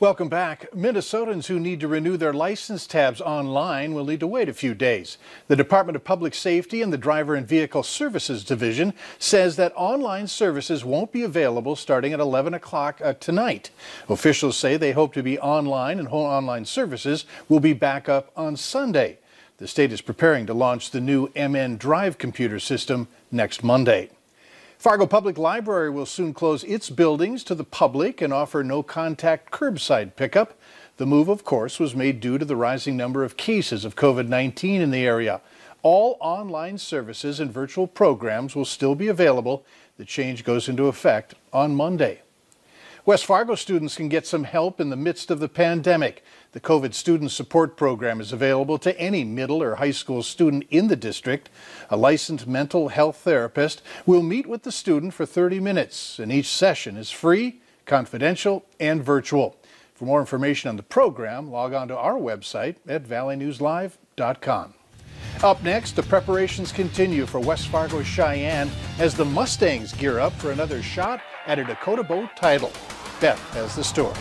Welcome back. Minnesotans who need to renew their license tabs online will need to wait a few days. The Department of Public Safety and the Driver and Vehicle Services Division says that online services won't be available starting at 11 o'clock uh, tonight. Officials say they hope to be online and whole online services will be back up on Sunday. The state is preparing to launch the new MN Drive computer system next Monday. Fargo Public Library will soon close its buildings to the public and offer no contact curbside pickup. The move, of course, was made due to the rising number of cases of COVID 19 in the area. All online services and virtual programs will still be available. The change goes into effect on Monday. West Fargo students can get some help in the midst of the pandemic. The COVID Student Support Program is available to any middle or high school student in the district. A licensed mental health therapist will meet with the student for 30 minutes, and each session is free, confidential, and virtual. For more information on the program, log on to our website at valleynewslive.com. Up next, the preparations continue for West Fargo Cheyenne as the Mustangs gear up for another shot at a Dakota Bowl title. Beth has the story.